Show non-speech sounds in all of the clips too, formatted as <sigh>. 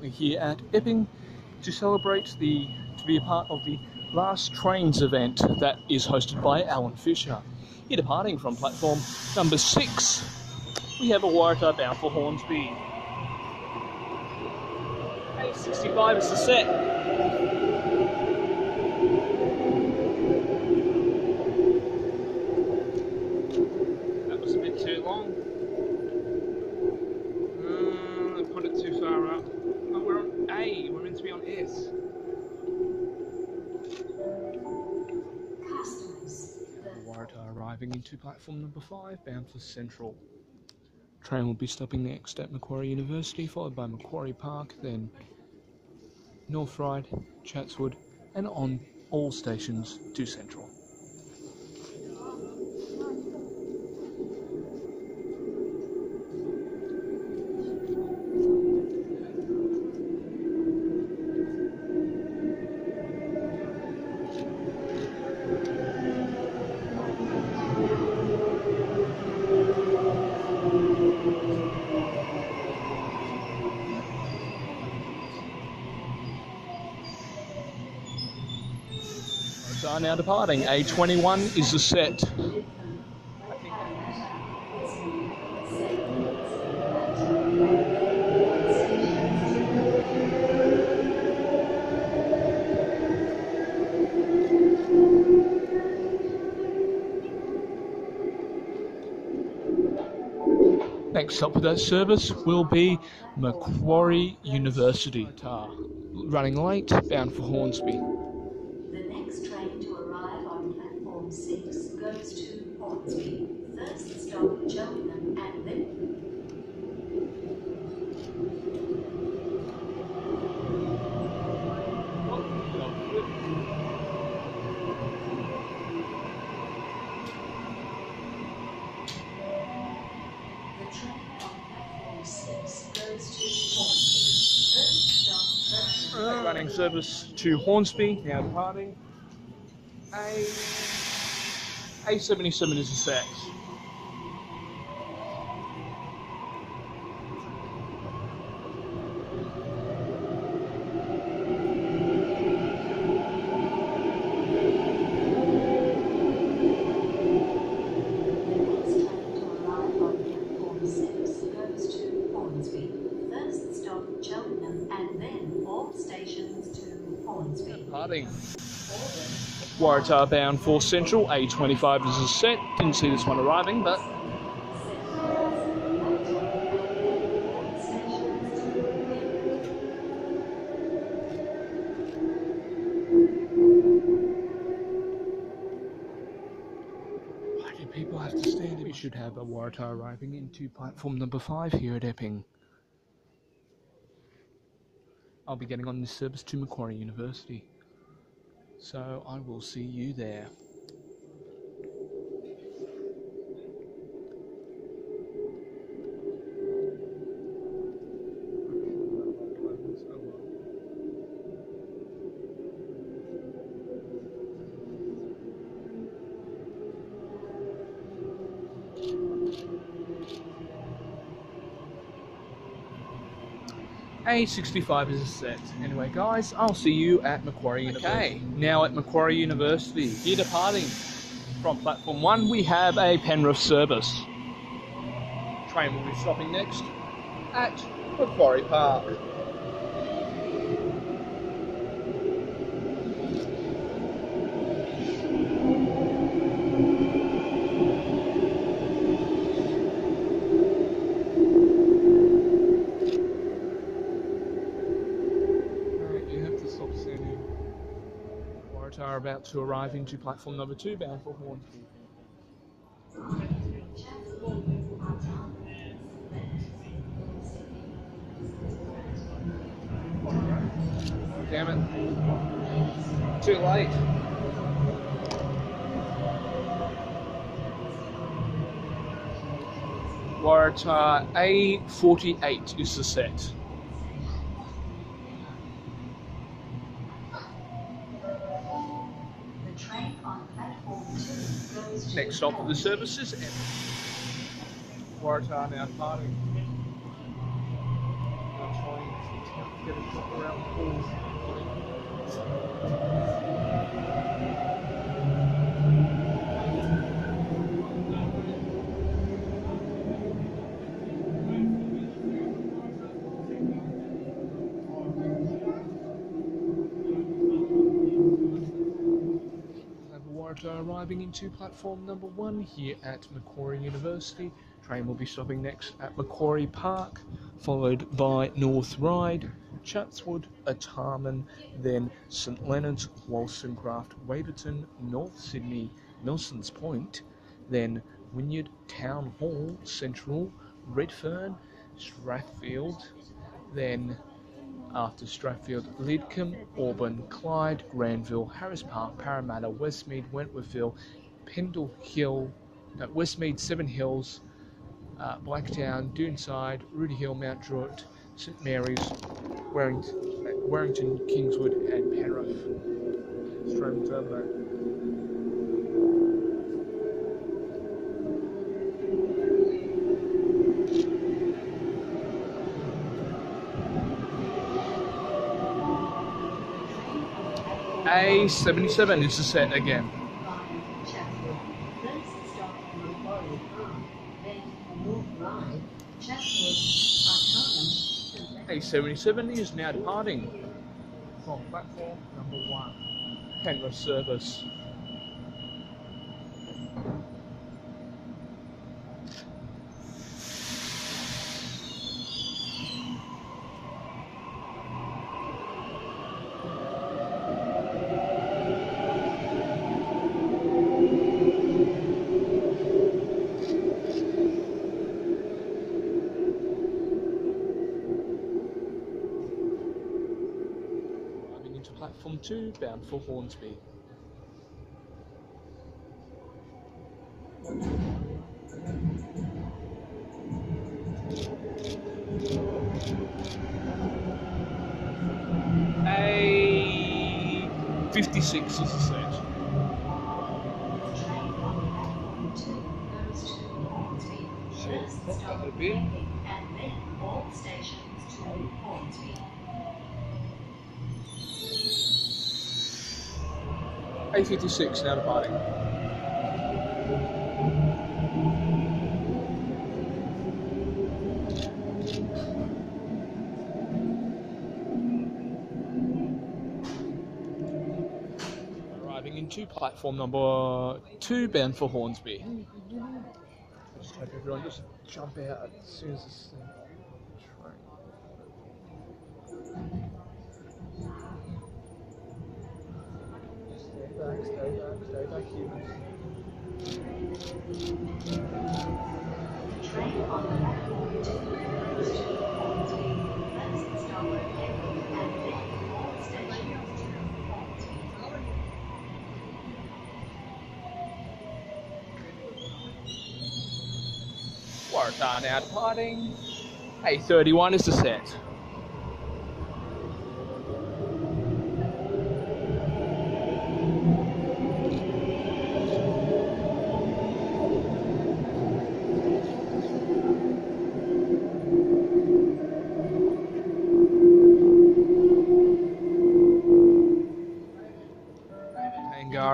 Currently here at Epping to celebrate the to be a part of the last trains event that is hosted by Alan Fisher. Here departing from platform number six, we have a Waratah bound for Hornsby. A65 is the set. Arriving platform number five, bound for Central. Train will be stopping next at Macquarie University, followed by Macquarie Park, then North Ryde, Chatswood, and on all stations to Central. Waratah now departing. A21 is the set. Next up with that service will be Macquarie University. Running late, bound for Hornsby. The next train to arrive on platform 6 to First stop Cheltenham and then the train on platform 6 goes to Hornsby. First stop Cheltenham. Running service to Hornsby, now departing. A A77 is the set. The next train to arrive on platform 6 goes to Hornsby. First stop Cheltenham and then all stations to Hornsby. Departing. Waratah bound for Central, A25 is a set. Didn't see this one arriving, but why do people have to stand? We should have a Waratah arriving into platform number five here at Epping. I'll be getting on this service to Macquarie University. So I will see you there. A65 is a set. Anyway, guys, I'll see you at Macquarie University. Okay, now at Macquarie University. Here departing from platform one, we have a Penrith service. Train will be stopping next at Macquarie Park. Alright, you have to stop soon. Waratah are about to arrive into platform number two, bound for Hornsby. Damn it. Too late. Waratah A48 is the set. Next stop for the services end. Waratah now party. Get a around the. Waratah uh, arriving into platform number one here at Macquarie University. Train will be stopping next at Macquarie Park, followed by North Ryde, Chatswood, Artarmon, then St Leonard's, Wollstonecraft, Waverton, North Sydney, Milsons Point, then Wynyard Town Hall, Central, Redfern, Strathfield, then after Strathfield, Lidcombe, Auburn, Clyde, Granville, Harris Park, Parramatta, Westmead, Wentworthville, Pendle Hill, no, Westmead, Seven Hills, uh, Blacktown, Doonside, Rooty Hill, Mount Druitt, St Mary's, Werrington, Werrington, Kingswood, and Penrith. Australian A77 is the set again. via Chatswood. First stop Macquarie Park, then North Ryde, Chatswood, Artarmon, St Leonard's. A77 is now departing from platform number one. Penrith service. Arriving into platform two, bound for Hornsby. A 56 is the set. Train on two goes to Hornsby. First pop stop that a bit. Reading, and then all stations to Hornsby. A56 now departing. Arriving into platform number two, bound for Hornsby. Just hope everyone just jump out as soon as this thing. train- Stay back, stay back, stay back, humans. Train on platform two goes to Hornsby. Then all stations to Hornsby. Waratah now departing. A31 is the set.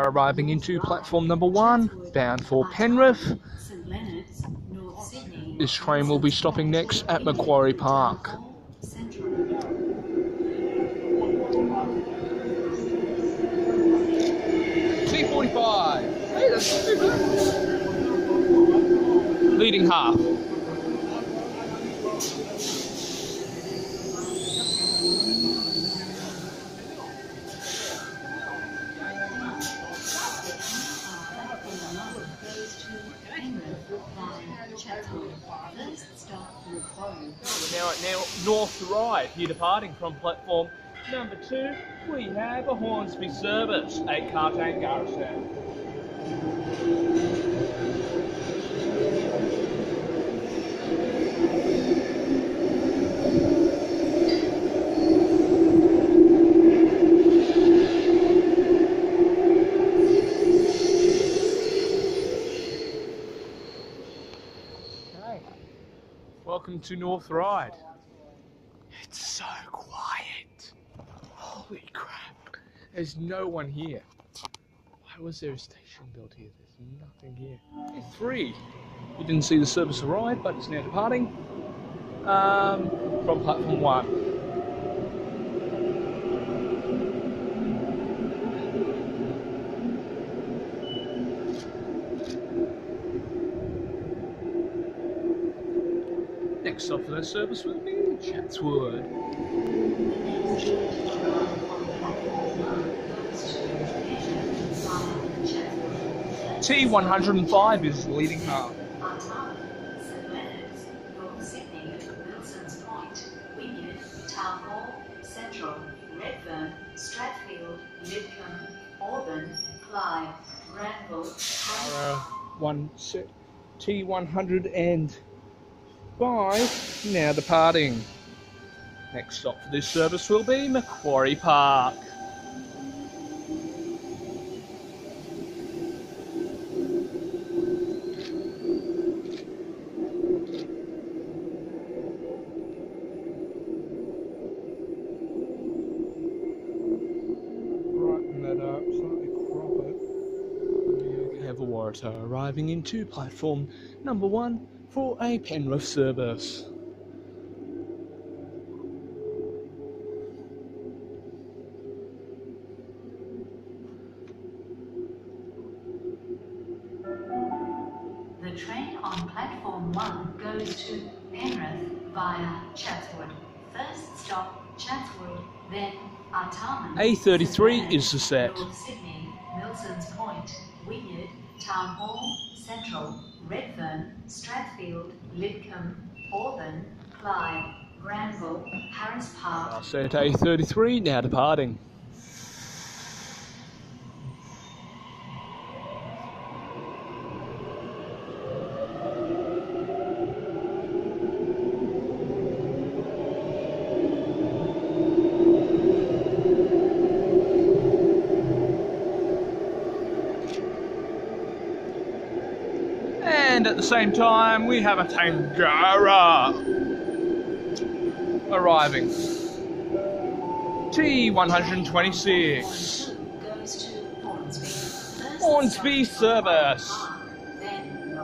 Arriving into platform number one, bound for Penrith. This train will be stopping next at Macquarie Park. Central. T45. Hey, that's. Leading half. Here departing from platform number two, we have a Hornsby service at Cartan. Okay. Welcome to North Ryde. It's so quiet. There's no one here. Why was there a station built here? There's nothing here. Three. You didn't see the service arrive, but it's now departing um, from platform one. Next stop for that service will be Chatswood. T105 is leading Granville, Uh, one se- T105 now departing. Next stop for this service will be Macquarie Park. Brighten that up, slightly crop it. We have a Waratah arriving into platform number one for a Penrith service. A33 is the set. Sydney, Milsons Point, Wynyard, Town Hall, Central, Redfern, Strathfield, Lidcombe, Auburn, Clyde, Granville, Harris Park, Set A33 now departing. And at the same time, we have a Tangara arriving. T126. goes to Hornsby. Service. Then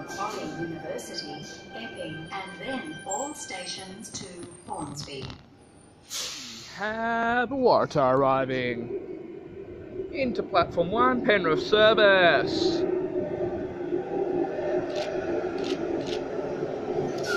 University, Epping, and then all stations to Hornsby. Have Waratah arriving. Into platform one, Penrith service.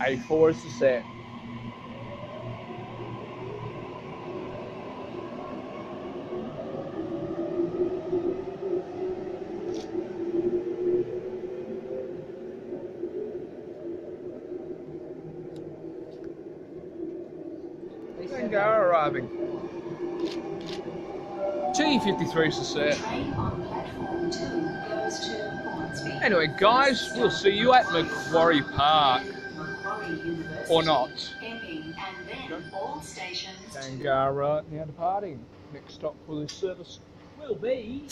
A4 is the set. Tangara arriving. T53 is the set. train on platform two goes to Hornsby. Anyway, guys, we'll see you at Macquarie Park. Or not. Epping, and then all stations now departing. Next stop for this service will be.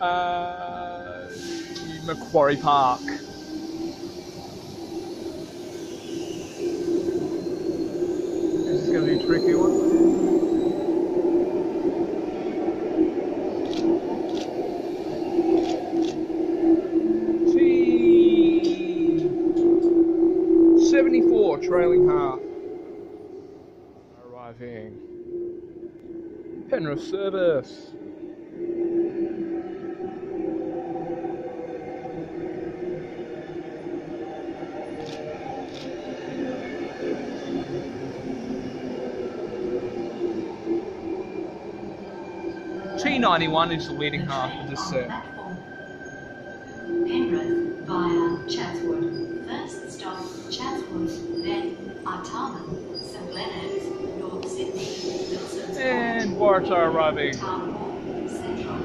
Uh, Macquarie Park. This is going to be tricky one. T 74 trailing half. Arriving. Penrith service. T91 is the leading half of this set. Penrith via Chatswood. First stop Chatswood, then Artarmon, St Leonard's, North Sydney, And Point, Waratah arriving. Town Hall, Central,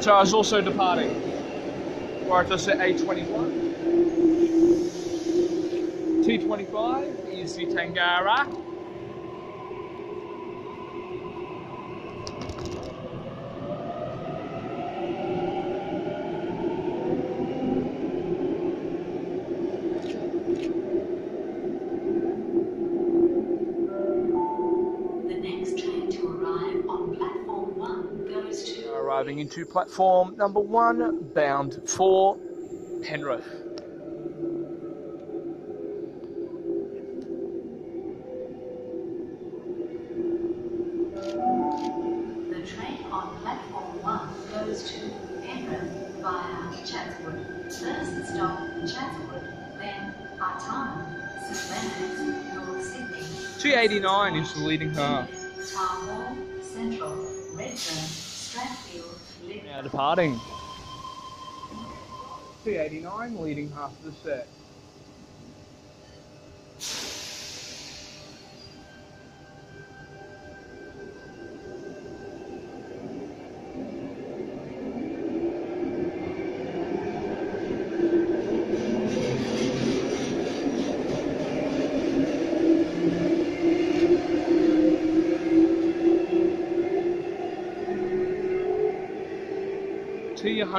Waratah is also departing. Waratah's at A21. T25 is the Tangara. Into platform number one, bound for Penrith. The train on platform one goes to Penrith via Chatswood. First stop Chatswood, then Artarmon, St Leonard's, North Sydney. 289 is the leading half. Departing. 289 leading half of the set.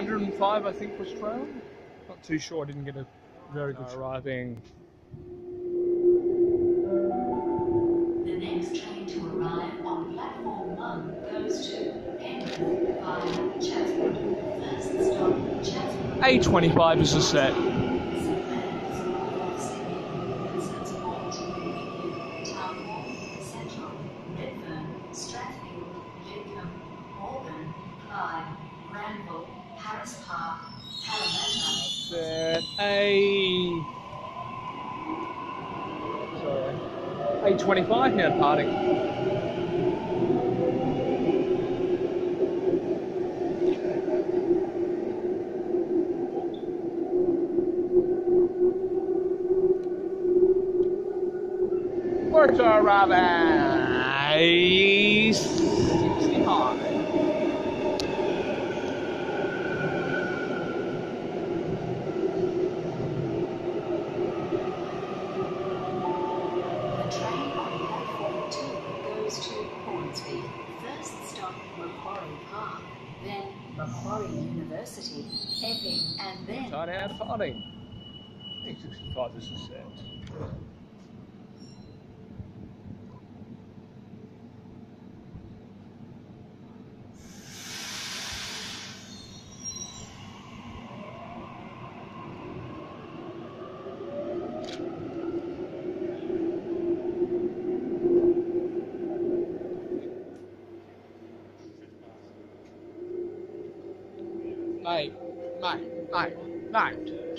T105, I think, was trail. Not too sure. I didn't get a very good arriving. The next train to arrive on platform one goes to Penrith via Chatswood. First stop Chatswood. A25 is the set. here, Party. Where's Puerto Rabbit! Macquarie University, Epping, and then Start out departing. A65 is set.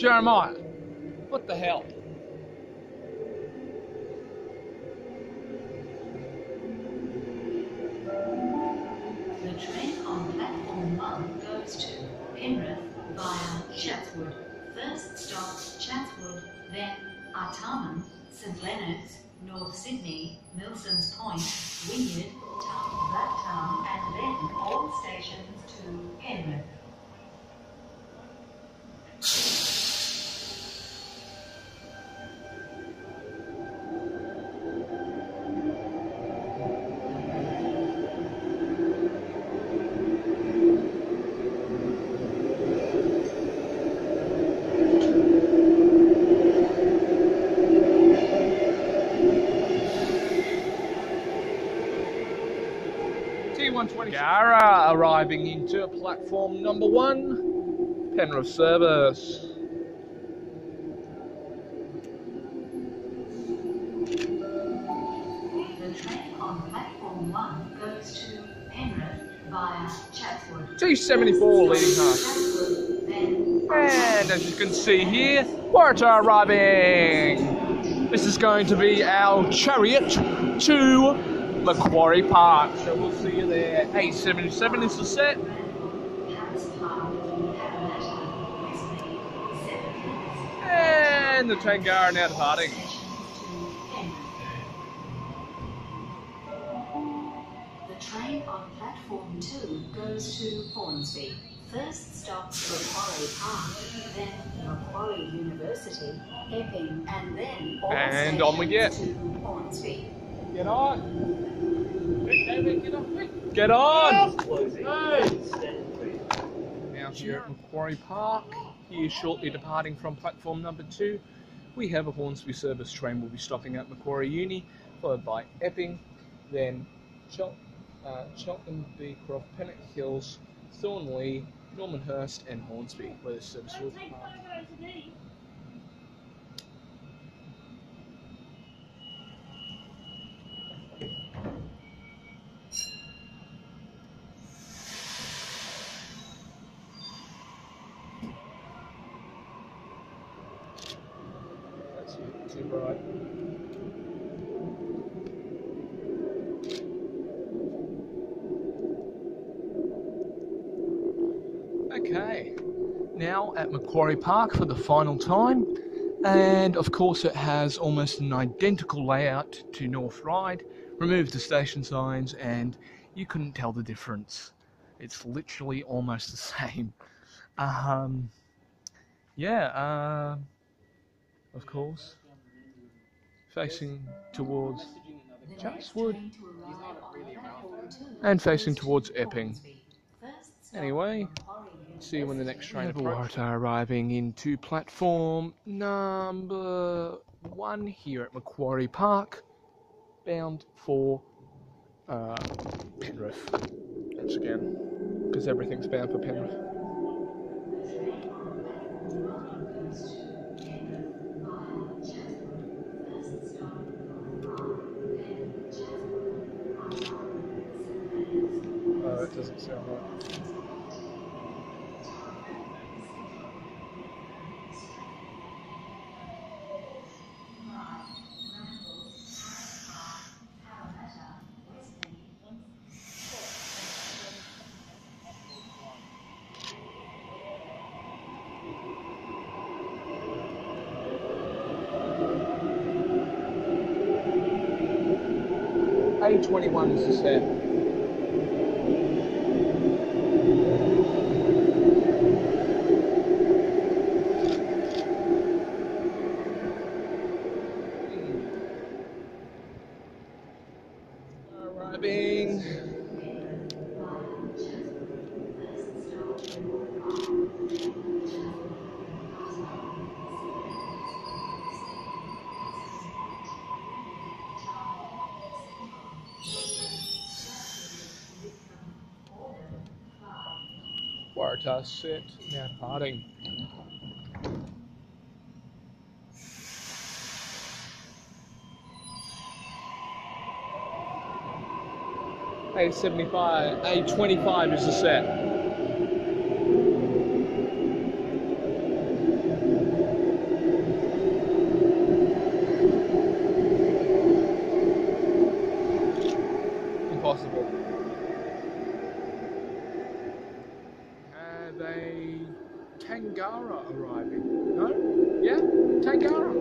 Jeremiah, what the hell? the train on platform one goes to Penrith via Chatswood. First stop Chatswood, then Artarmon, St Leonard's, North Sydney, Milson's Point, Wynyard, Town Blacktown, and then all stations to Penrith. Platform number one, Penrith service. on platform one goes to Penrith via Chatswood. T74 leading half. And as you can see here, Waratah arriving. This is going to be our chariot to Macquarie Park. So we'll see you there. A77 is the set. And the Tangara now departing. The train on platform two goes to Hornsby. First stop Macquarie Park, then Macquarie University, Epping, and then all And on we get. to Hornsby. Get on. Get on. Now here at Macquarie Park, here shortly departing from platform number two, we have a Hornsby service train. We'll be stopping at Macquarie Uni, followed by Epping, then Chel- uh, Cheltenham, Beecroft, Pennant Hills, Thornleigh, Normanhurst, and Hornsby, where the service will depart. That's it, too bright. Okay, now at Macquarie Park for the final time, and of course it has almost an identical layout to North Ryde. Removed the station signs, and you couldn't tell the difference. It's literally almost the <laughs> same. Um, yeah, uh, of course, facing towards Chatswood and facing towards Epping. Anyway, See you when the next train approaches. arriving into platform number one here at Macquarie Park, bound for uh, Penrith. Once again, because everything's bound for Penrith. Oh, that doesn't sound right. A21 is the set. Arriving. Now departing. A75, A25 is the set. Impossible. Have a Tangara arriving. No? Yeah? Tangara.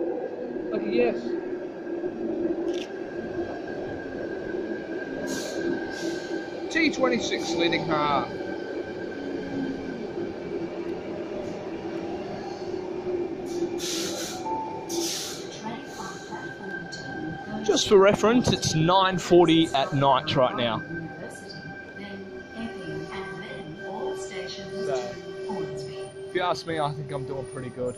Like a yes. T26 leading half. Train on platform two goes Just for reference, it's 9.40 at night right now. University, then Epping, and then all stations No. to Hornsby. If you ask me, I think I'm doing pretty good.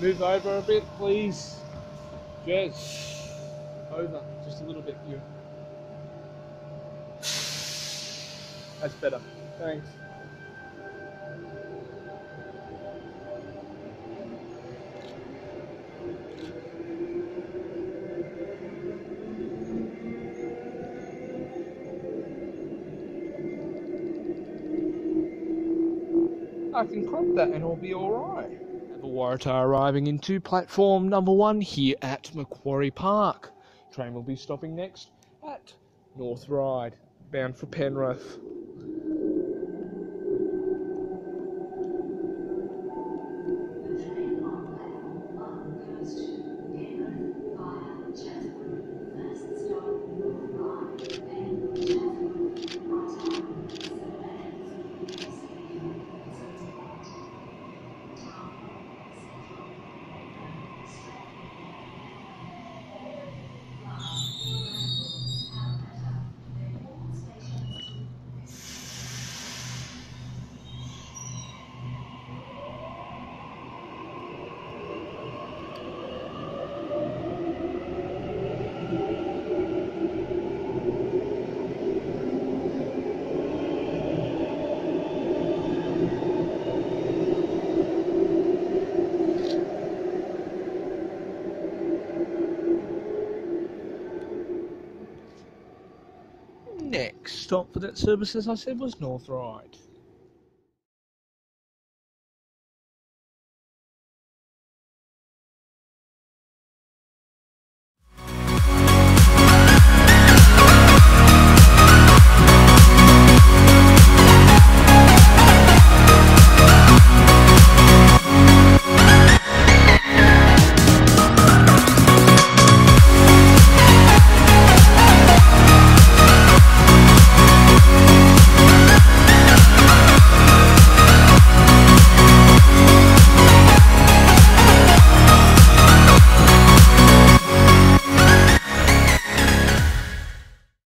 Move over a bit, please. Jez. Over. Just a little bit, you. That's better. Thanks. I can crop that and it'll be alright. Waratah arriving into platform number one here at Macquarie Park. Train will be stopping next at North Ryde, bound for Penrith. stop for that services I said was North Ryde.